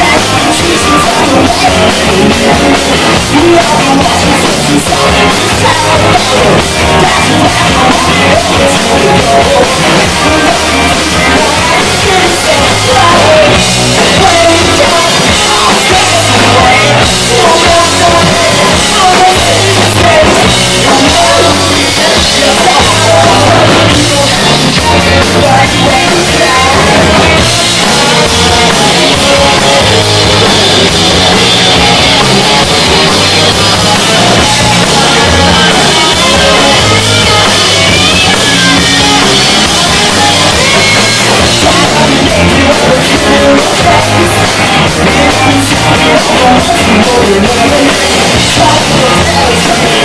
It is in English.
That's you know your.